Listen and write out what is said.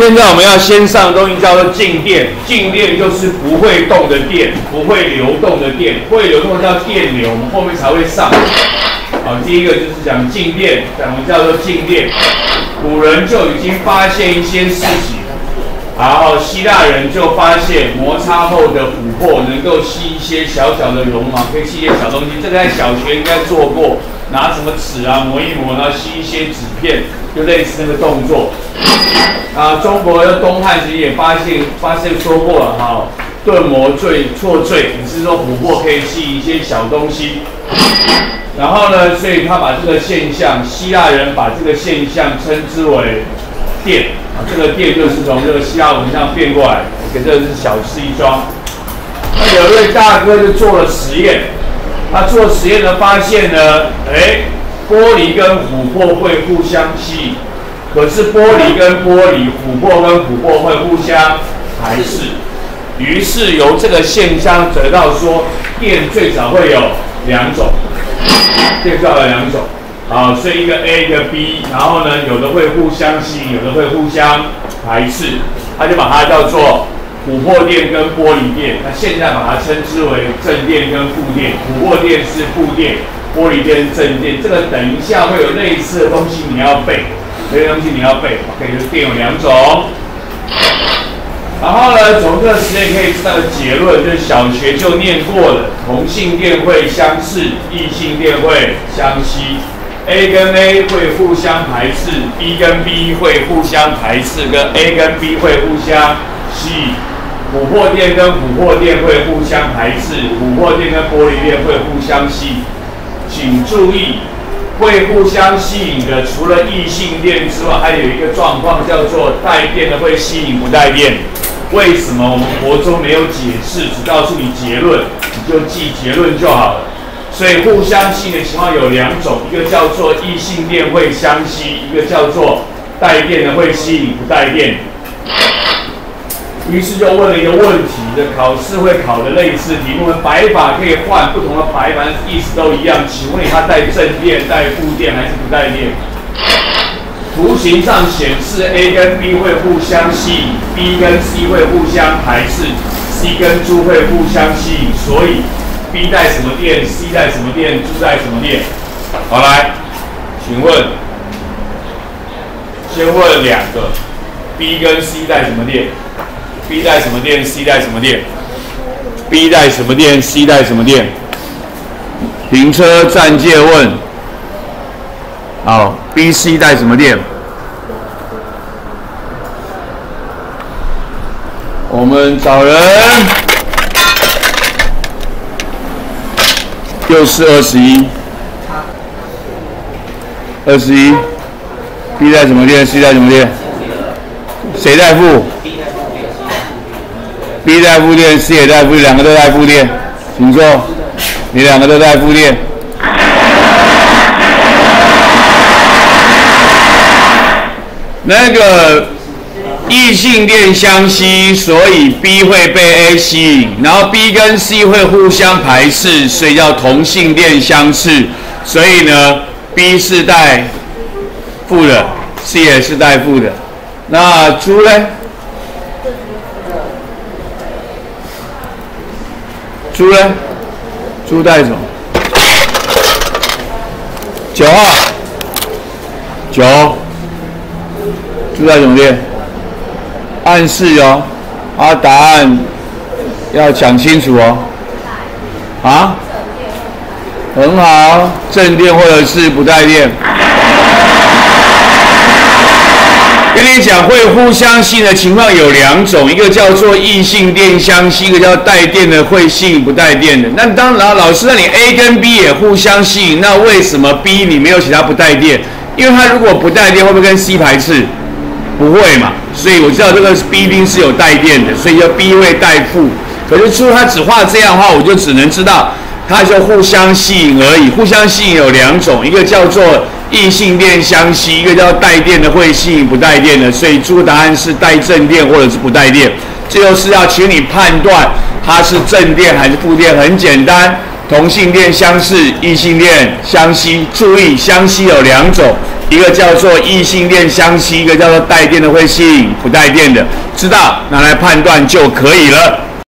现在我们要先上东西叫做静电，静电就是不会动的电，不会流动的电，会流动叫电流，我们后面才会上。好，第一个就是讲静电，讲的叫做静电。古人就已经发现一些事情，然后希腊人就发现摩擦后的琥珀能够吸一些小小的绒毛，可以吸一些小东西。这个在小学应该做过，拿什么纸啊磨一磨，然后吸一些纸片，就类似那个动作。啊，中国的东汉其实也发现发现说过了哈，钝磨坠错坠，也是说琥珀可以吸一些小东西。然后呢，所以他把这个现象，希腊人把这个现象称之为电啊，这个电就是从这个希腊文上变过来，给这个是小事一桩。那有一位大哥就做了实验，他做实验呢发现呢，哎，玻璃跟琥珀会互相吸引，可是玻璃跟玻璃、琥珀跟琥珀会互相排斥。于是由这个现象得到说，电最少会有两种。电造了两种，啊，所以一个 A 一个 B，然后呢，有的会互相吸引，有的会互相排斥，他就把它叫做琥珀电跟玻璃电。那现在把它称之为正电跟负电，琥珀电是负电，玻璃电是正电。这个等一下会有类似的东西你要背，这些东西你要背。OK，就是电有两种。然后呢，从这个实验可以知道的结论，就是小学就念过的，同性电会相斥，异性电会相吸。A 跟 A 会互相排斥，B 跟 B 会互相排斥，跟 A 跟 B 会互相吸引。琥珀电跟琥珀电会互相排斥，琥珀电跟玻璃电会互相吸引。请注意，会互相吸引的，除了异性电之外，还有一个状况叫做带电的会吸引不带电。为什么我们国中没有解释，只告诉你结论，你就记结论就好了。所以互相吸引的情况有两种，一个叫做异性电会相吸，一个叫做带电的会吸引不带电。于是就问了一个问题，的考试会考的类似题目，白法可以换不同的白板，意思都一样。请问它带正电、带负电还是不带电？图形上显示，A 跟 B 会互相吸引，B 跟 C 会互相排斥，C 跟猪会互相吸引，所以 B 带什么电，C 带什么电，猪带什么电？好来，请问，先问两个，B 跟 C 带什么电？B 带什么电？C 带什么电？B 带什么电？C 带什么电？停车暂借问。好，B、C 带什么电？我们找人，又是二十一，二十一，B 带什么电？C 带什么电？谁带负？B 带负电，C 也带负，两个都带负电，请坐。你两个都带负电。那个异性电相吸，所以 B 会被 A 吸引，然后 B 跟 C 会互相排斥，所以叫同性电相斥。所以呢，B 是带负的，C 也是带负的。那猪呢？猪呢？猪带什么？九号，九。出在什么电？暗示哦，啊，答案要讲清楚哦。啊？很好，正电或者是不带电。跟你讲，会互相吸的情况有两种，一个叫做异性电相吸，一个叫带电的会吸引不带电的。那当然，老师，那你 A 跟 B 也互相吸引，那为什么 B 你没有其他不带电？因为它如果不带电，会不会跟 C 排斥？不会嘛？所以我知道这个 B 冰是有带电的，所以叫 B 会带负。可是出它只画这样的话，我就只能知道它就互相吸引而已。互相吸引有两种，一个叫做异性电相吸，一个叫带电的会吸引不带电的。所以出答案是带正电或者是不带电。这就是要请你判断它是正电还是负电。很简单，同性恋相似，异性恋相吸。注意，相吸有两种，一个叫做异性恋相吸，一个叫做带电的会吸引不带电的，知道拿来判断就可以了。